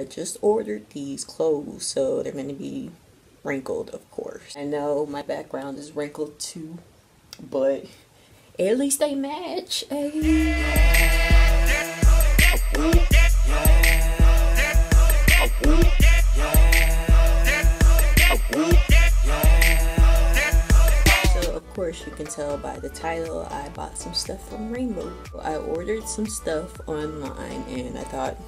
I just ordered these clothes, so they're going to be wrinkled, of course. I know my background is wrinkled too, but at least they match. Hey. So of course you can tell by the title I bought some stuff from Rainbow. I ordered some stuff online and I thought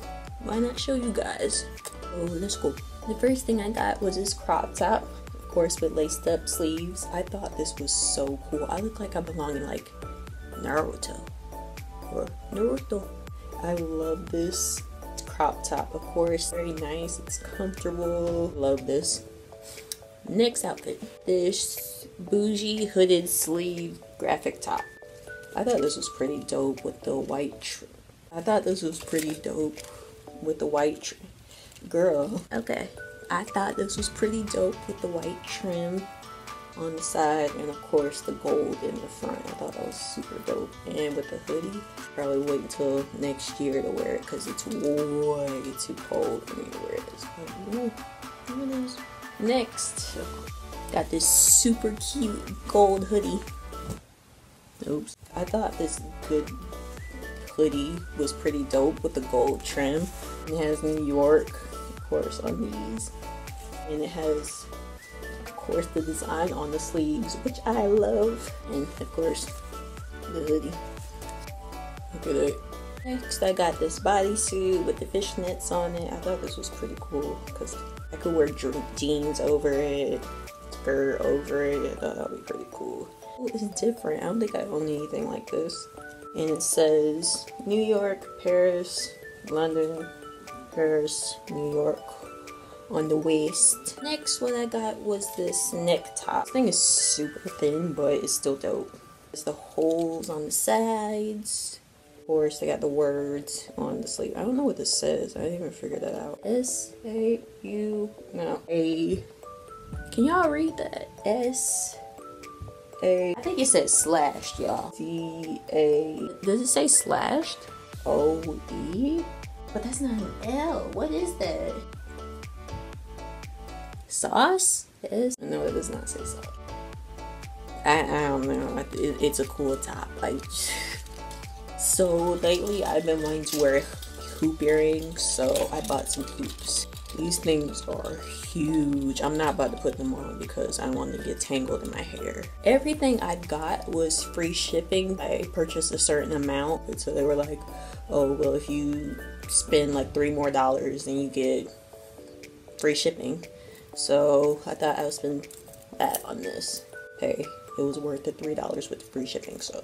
why not show you guys? Oh let's go. The first thing I got was this crop top of course with laced up sleeves. I thought this was so cool. I look like I belong in like Naruto or Naruto. I love this crop top of course very nice it's comfortable love this next outfit this bougie hooded sleeve graphic top I thought this was pretty dope with the white. I thought this was pretty dope with the white trim. girl okay I thought this was pretty dope with the white trim on the side and of course the gold in the front. I thought that was super dope. And with the hoodie, probably wait until next year to wear it because it's way too cold for me to wear this. But, it is. Next, got this super cute gold hoodie. Oops. I thought this good hoodie was pretty dope with the gold trim. It has New York, of course, on these. And it has of course the design on the sleeves which I love. And of course the hoodie. Look at it. Next I got this bodysuit with the fishnets on it. I thought this was pretty cool because I could wear jeans over it skirt over it. I thought that would be pretty cool. It's different. I don't think I own anything like this and it says New York Paris London Paris New York on the waist. Next one I got was this neck top. This thing is super thin, but it's still dope. There's the holes on the sides. Of course, they got the words on the sleeve. I don't know what this says. I didn't even figure that out. S A U no A. Can y'all read that? S A. I think it says slashed, y'all. C A. Does it say slashed? O E. But that's not an L. What is that? sauce is no it does not say sauce I, I don't know it, it's a cool top like so lately I've been wanting to wear hoop earrings so I bought some hoops these things are huge I'm not about to put them on because I want to get tangled in my hair everything I got was free shipping I purchased a certain amount so they were like oh well if you spend like three more dollars then you get free shipping so I thought I would spend that on this. Hey, it was worth the $3 with free shipping, so.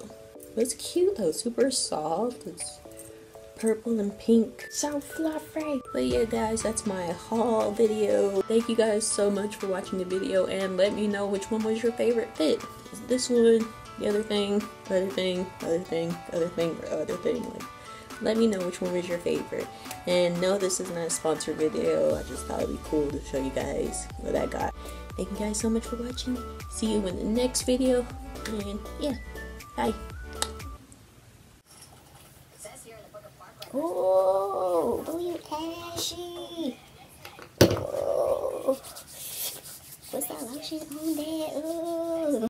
It's cute though, super soft. It's purple and pink. So fluffy. But yeah guys, that's my haul video. Thank you guys so much for watching the video and let me know which one was your favorite fit. This one, the other thing, other thing, other thing, other thing, or other thing. Like, let me know which one was your favorite. And no, this is not a sponsored video. I just thought it'd be cool to show you guys what I got. Thank you guys so much for watching. See you in the next video. And yeah, bye. Oh, Blue Ashy. Oh, what's that lotion on there? Oh.